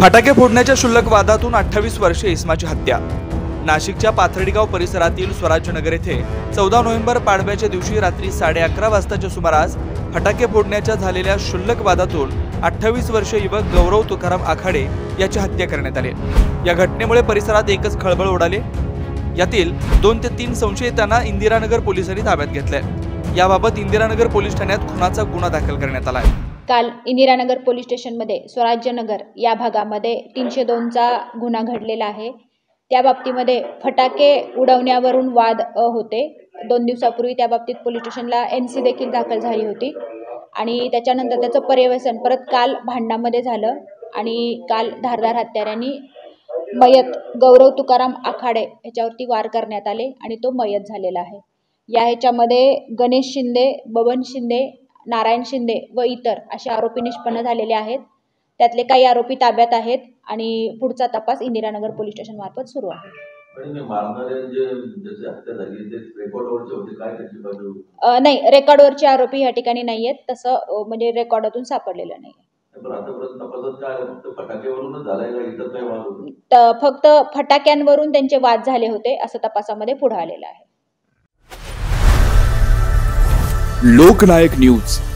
फटाके फोडण्याच्या शुल्लक वादातून अठ्ठावीस वर्षे इस्माची हत्या. नाशिकच्या पाथर्डीगाव परिसरातील स्वराज्यनगर येथे चौदा नोव्हेंबर पाडव्याच्या दिवशी रात्री साडे अकरा वाजताच्या सुमारास फटाके फोडण्याच्या झालेल्या शुल्लक वादातून अठ्ठावीस वर्षे युवक गौरव तुकाराम आखाडे याची हत्या करण्यात आली. या घटनेमुळे परिसरात एकच खळबळ उडाली. यातील दोन ते तीन संशयितांना इंदिरानगर पोलिसांनी ताब्यात घेतलंय. याबाबत इंदिरानगर पोलीस ठाण्यात खुनाचा गुन्हा दाखल करण्यात आला आहे काल इंदिरानगर पोलीस स्टेशनमध्ये स्वराज्यनगर या भागामध्ये तीनशे दोनचा गुन्हा घडलेला आहे. त्या बाबतीमध्ये फटाके उडवण्यावरून वाद होते. दोन दिवसापूर्वी त्या बाबतीत पोलीस स्टेशनला एन सी देखील दाखल झाली होती आणि त्याच्यानंतर त्याचं पर्यवसन परत काल भांडणामध्ये झालं आणि काल धारदार हत्याऱ्यांनी मयत गौरव तुकाराम आखाडे ह्याच्यावरती वार करण्यात आले आणि तो मयत झालेला आहे. या ह्याच्यामध्ये गणेश शिंदे बबन शिंदे नारायण शिंदे व इतर असे आरोपी निष्पन्न झालेले आहेत. त्यातले काही आरोपी ताब्यात आहेत आणि पुढचा तपास इंदिरानगर पोलीस स्टेशन मार्फत सुरू आहे. नाही रेकॉर्डवरचे आरोपी या ठिकाणी नाही आहेत तसं म्हणजे रेकॉर्डातून सापडलेलं नाही फक्त फटाक्यांवरून त्यांचे वाद झाले होते असं तपासामध्ये पुढे आलेलं आहे. लोकनायक न्यूज.